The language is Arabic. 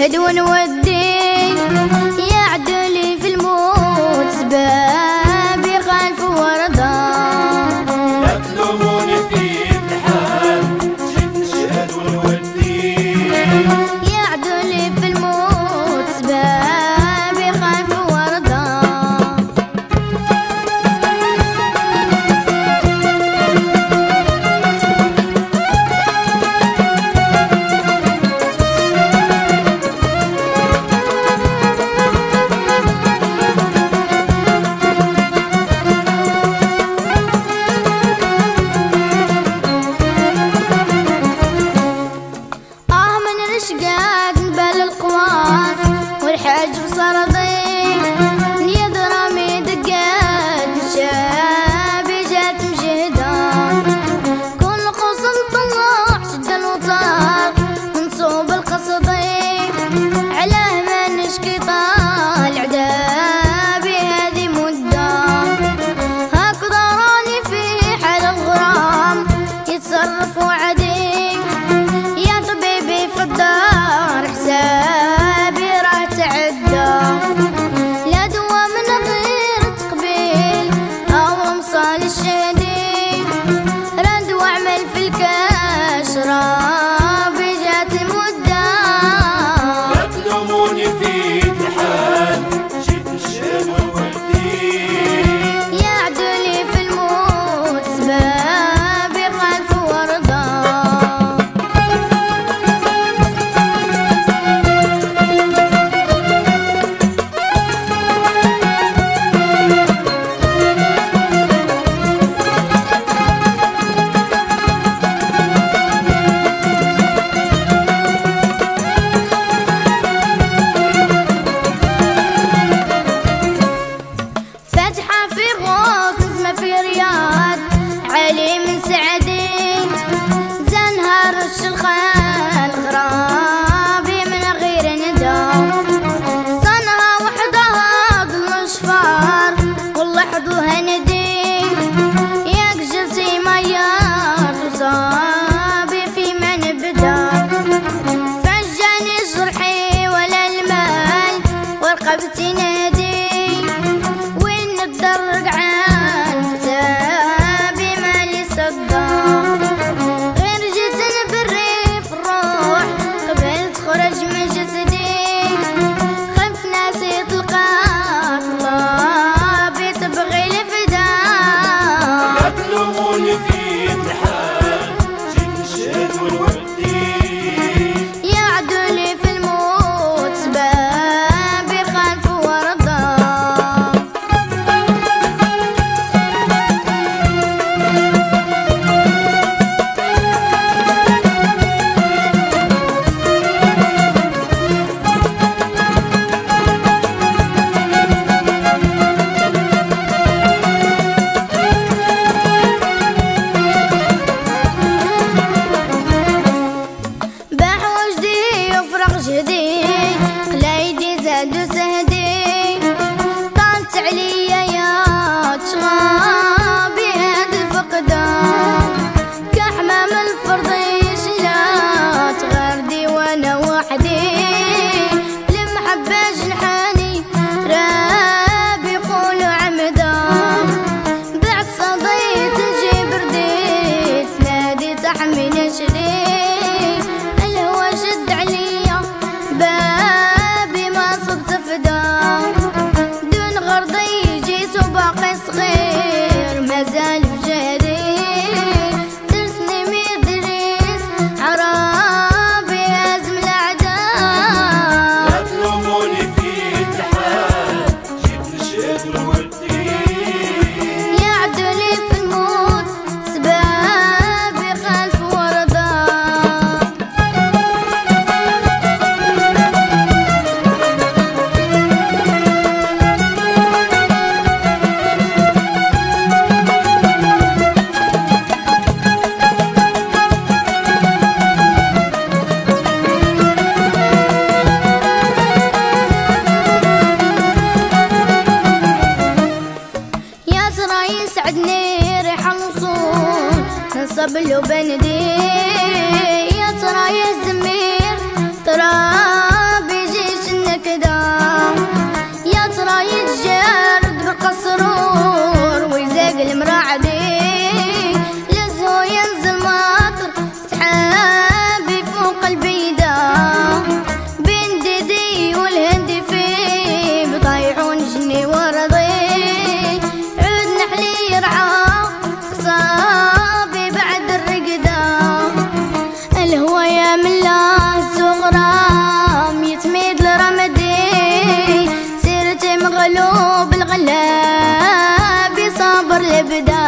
نشهد ونودي 微博 velhos قلوب الغلاب صبر لبدا